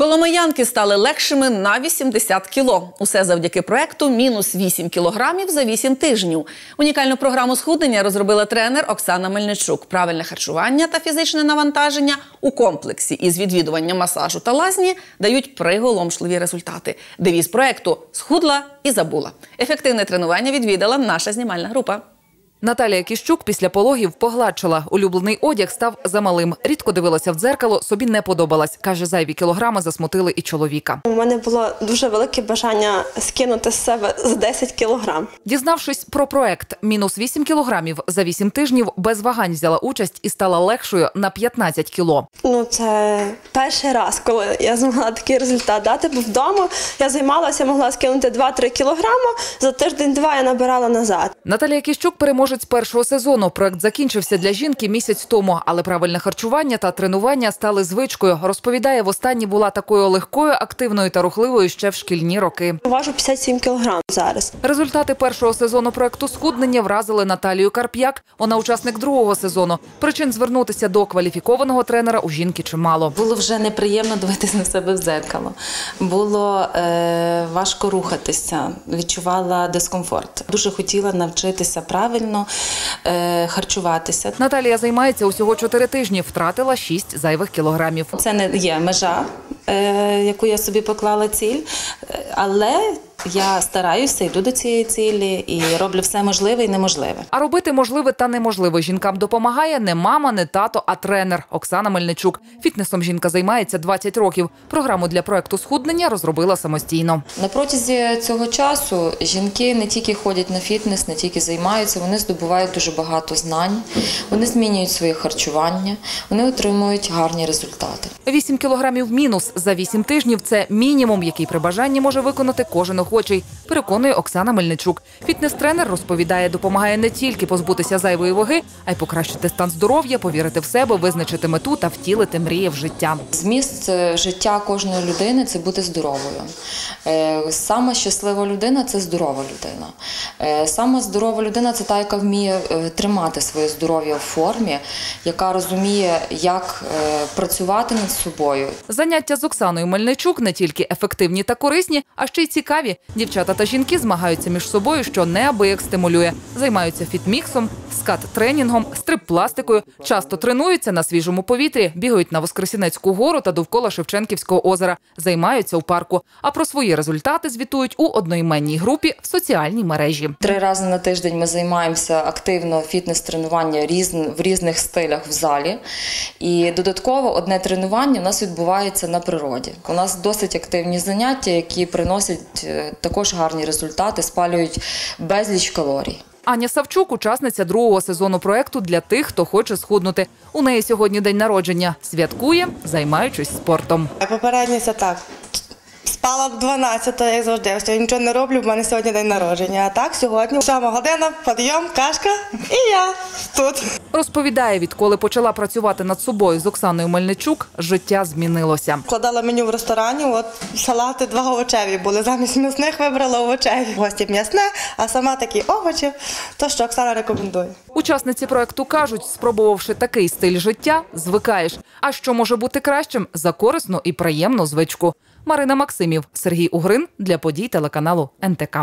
Коломиянки стали легшими на 80 кіло. Усе завдяки проекту мінус 8 кілограмів за 8 тижнів. Унікальну програму схуднення розробила тренер Оксана Мельничук. Правильне харчування та фізичне навантаження у комплексі із відвідуванням масажу та лазні дають приголомшливі результати. Девіз проекту схудла і забула. Ефективне тренування відвідала наша знімальна група. Наталія Кіщук після пологів погладшила. Улюблений одяг став замалим. Рідко дивилася в дзеркало, собі не подобалась. Каже, зайві кілограми засмутили і чоловіка. У мене було дуже велике бажання скинути з себе з 10 кілограм. Дізнавшись про проект мінус 8 кілограмів за 8 тижнів, без вагань взяла участь і стала легшою на 15 кіло. Ну це перший раз, коли я змогла такий результат дати, бо вдома я займалася, могла скинути 2-3 кілограми. За тиждень-два я набирала назад. Наталія Кіщук переможець першого сезону. Проект закінчився для жінки місяць тому, але правильне харчування та тренування стали звичкою. Розповідає, востаннє була такою легкою, активною та рухливою ще в шкільні роки. Важу 57 кілограм зараз. Результати першого сезону проекту схуднення вразили Наталію Карп'як. Вона учасник другого сезону. Причин звернутися до кваліфікованого тренера у жінки чимало. Було вже неприємно дивитися на себе в зеркало. Було е, важко рухатися, відчувала дискомфорт. Дуже хотіла навчитися правильно е, харчуватися. Наталія займається усього 4 тижні, втратила 6 зайвих кілограмів. Це не є межа, е, яку я собі поклала ціль, е, але я стараюся, йду до цієї цілі і роблю все можливе і неможливе. А робити можливе та неможливе жінкам допомагає не мама, не тато, а тренер Оксана Мельничук. Фітнесом жінка займається 20 років. Програму для проекту схуднення розробила самостійно. На протязі цього часу жінки не тільки ходять на фітнес, не тільки займаються, вони здобувають дуже багато знань, вони змінюють своє харчування, вони отримують гарні результати. 8 кілограмів мінус за 8 тижнів це мінімум, який при бажанні може виконати кожен охочий, переконує Оксана Мельничук. Фітнес-тренер розповідає, допомагає не тільки позбутися зайвої ваги, а й покращити стан здоров'я, повірити в себе, визначити мету та втілити мрії в життя. Зміст е, життя кожної людини це бути здоровою. Е, Сама щаслива людина це здорова людина. Е, Сама здорова людина це та, яка вміє тримати своє здоров'я в формі, яка розуміє, як працювати над собою, Заняття з Оксаною Мельничук не тільки ефективні та корисні, а ще й цікаві. Дівчата та жінки змагаються між собою, що неабияк стимулює. Займаються фітміксом, скат-тренінгом, стрип-пластикою, часто тренуються на свіжому повітрі, бігають на Воскресінецьку гору та довкола Шевченківського озера, займаються у парку. А про свої результати звітують у одноіменній групі в соціальній мережі. Три рази на тиждень ми займаємося активно фітнес-тренування в різних стилях в залі. І додатково одне тренування у нас відбувається на природі. У нас досить активні заняття, які приносять е, також гарні результати, спалюють безліч калорій. Аня Савчук, учасниця другого сезону проекту для тих, хто хоче схуднути. У неї сьогодні день народження. Святкує, займаючись спортом. Це так. Спала в 12, як завжди. Я нічого не роблю, в мене сьогодні день народження. А так, сьогодні 7 година, підйом, кашка і я тут. Розповідає, відколи почала працювати над собою з Оксаною Мельничук, життя змінилося. Складала меню в ресторані, от салати два овочеві були. Замість м'ясних вибрала овочеві. Гості м'ясне, а сама такі овочі. То що Оксана рекомендує. Учасниці проекту кажуть, спробувавши такий стиль життя, звикаєш. А що може бути кращим за корисну і приємну звичку? Марина Максимів, Сергій Угрин для подій телеканалу НТК.